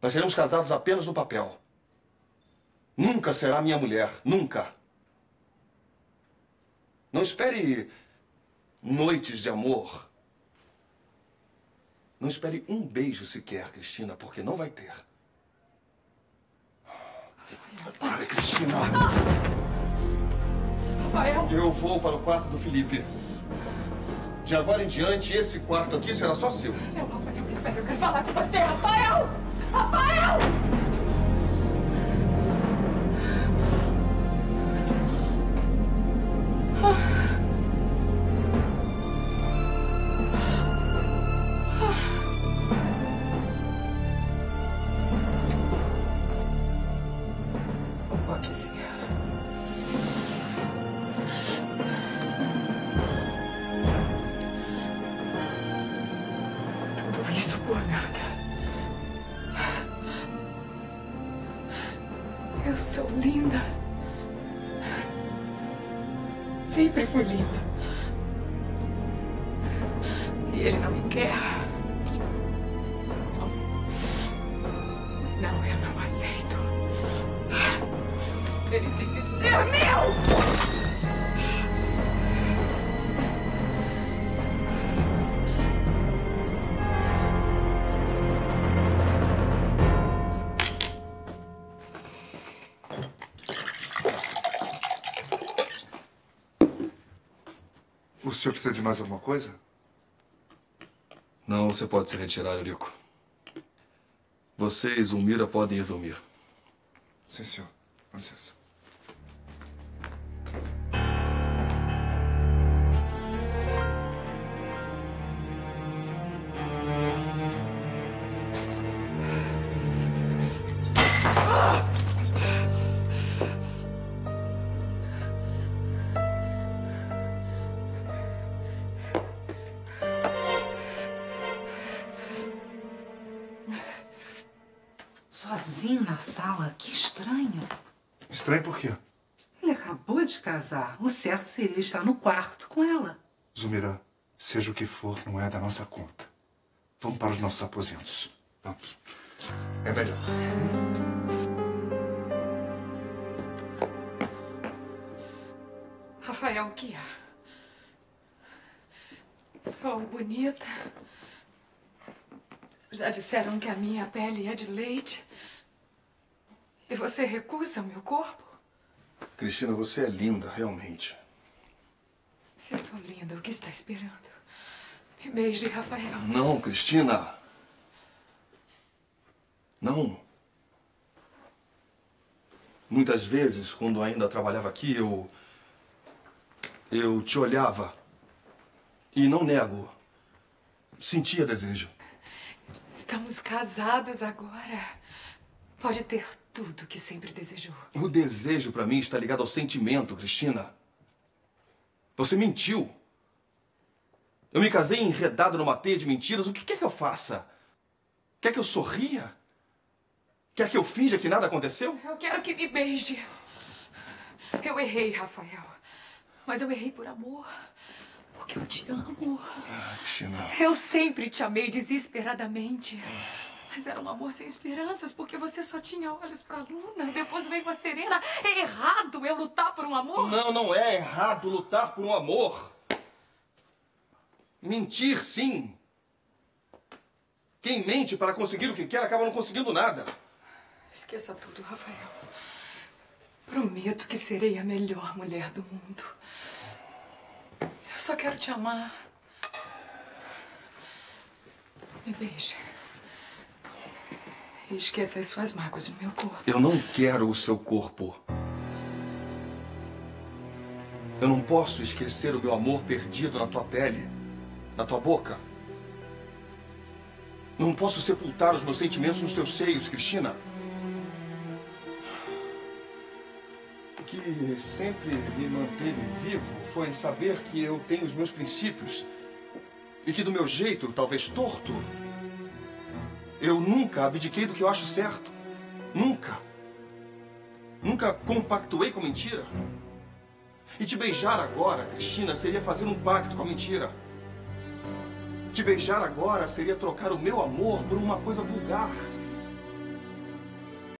Nós seremos casados apenas no papel. Nunca será minha mulher. Nunca. Não espere noites de amor. Não espere um beijo sequer, Cristina, porque não vai ter. Para, Cristina. Rafael! Eu vou para o quarto do Felipe. De agora em diante, esse quarto aqui será só seu. Não, Rafael, espera, eu quero falar com você, Rafael! Rafael! Não pode ser. Tudo isso por nada. Eu sou linda. Sempre fui linda. E ele não me quer. Não. Eu não aceito. Ele tem que ser meu! O senhor precisa de mais alguma coisa? Não, você pode se retirar, Eurico. Você e Zulmira podem ir dormir. Sim, senhor. Com licença. Sozinho na sala? Que estranho. Estranho por quê? Ele acabou de casar. O certo seria estar no quarto com ela. Zumira, seja o que for, não é da nossa conta. Vamos para os nossos aposentos. Vamos. É melhor. Rafael, o que há? Sou bonita. Já disseram que a minha pele é de leite. E você recusa o meu corpo? Cristina, você é linda, realmente. Se sou linda, o que está esperando? Me beije, Rafael. Não, Cristina. Não. Muitas vezes, quando ainda trabalhava aqui, eu. Eu te olhava. E não nego. Sentia desejo. Estamos casados agora. Pode ter tudo que sempre desejou. O desejo pra mim está ligado ao sentimento, Cristina. Você mentiu. Eu me casei enredado numa teia de mentiras. O que quer que eu faça? Quer que eu sorria? Quer que eu finja que nada aconteceu? Eu quero que me beije. Eu errei, Rafael. Mas eu errei por amor. Porque eu te amo. Ah, Cristina. Eu sempre te amei desesperadamente. Mas era um amor sem esperanças, porque você só tinha olhos pra Luna. Depois veio a Serena. É errado eu lutar por um amor? Não, não é errado lutar por um amor. Mentir, sim. Quem mente para conseguir o que quer acaba não conseguindo nada. Esqueça tudo, Rafael. Prometo que serei a melhor mulher do mundo. Eu só quero te amar. Me beije. E esqueça as suas mágoas no meu corpo. Eu não quero o seu corpo. Eu não posso esquecer o meu amor perdido na tua pele, na tua boca. Não posso sepultar os meus sentimentos nos teus seios, Cristina. O que sempre me manteve vivo foi saber que eu tenho os meus princípios e que do meu jeito, talvez torto, eu nunca abdiquei do que eu acho certo. Nunca. Nunca compactuei com mentira. E te beijar agora, Cristina, seria fazer um pacto com a mentira. Te beijar agora seria trocar o meu amor por uma coisa vulgar.